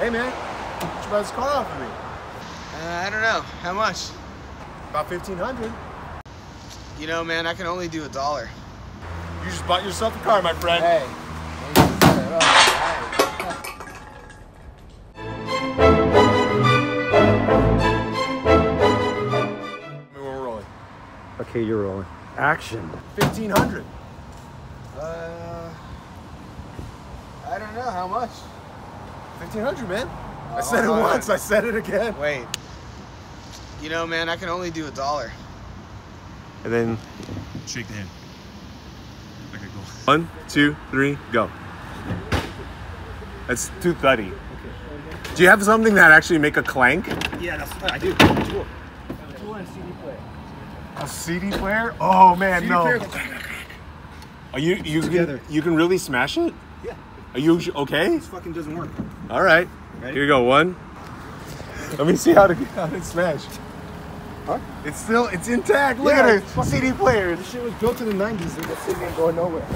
Hey man, what you buy this car off of me? Uh, I don't know. How much? About fifteen hundred. You know, man, I can only do a dollar. You just bought yourself a car, my friend. Hey. We're rolling. Okay, you're rolling. Action. Fifteen hundred. Uh, I don't know. How much? Fifteen hundred, man. I oh, said it all right. once. I said it again. Wait. You know, man, I can only do a dollar. And then Shake the hand. Okay, go. one, two, three, go. That's too thuddy. Do you have something that actually make a clank? Yeah, that's, what I do. Tool. Tool and CD player. A CD player? Oh man, no. Are you you Together. can you can really smash it? Yeah. Are you okay? This fucking doesn't work. All right. Ready? Here you go. One. Let me see how to how to smash. Huh? It's still it's intact. Look Yeah, at it's it. CD player. This shit was built in the 90s. That shit ain't going nowhere.